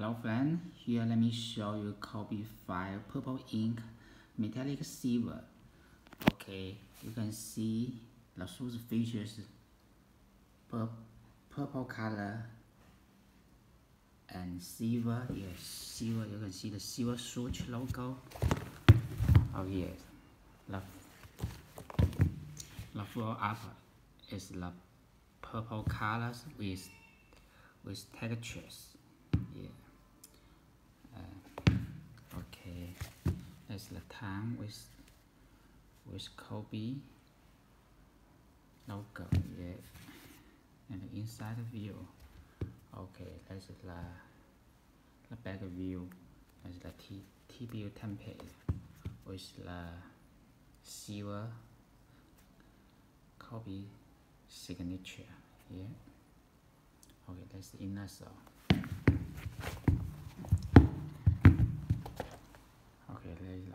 Hello friend, here let me show you Kobe 5 purple ink metallic silver. Okay, you can see the shoes features pur purple color and silver. Yes, silver. You can see the silver swoosh logo. Oh yes, the the full upper is the purple colors with with textures. the time with with Kobe. Logo yeah and inside view. Okay that's the the back view. That's the T TPU template with the silver Kobe signature. Yeah. Okay that's the inner side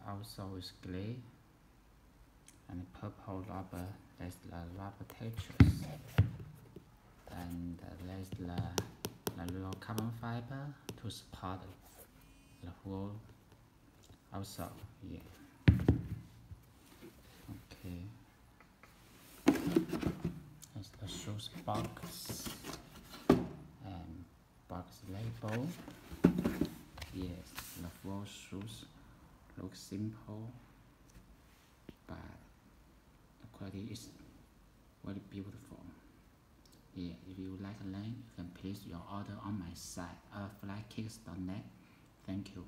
also is gray and purple rubber that's the rubber textures and there's the, the little carbon fiber to support the whole also yeah. Okay. That's the shoes box and box label. Yes the full shoes looks simple but the quality is very beautiful. Yeah if you like the line you can place your order on my site uh, flykicks.net thank you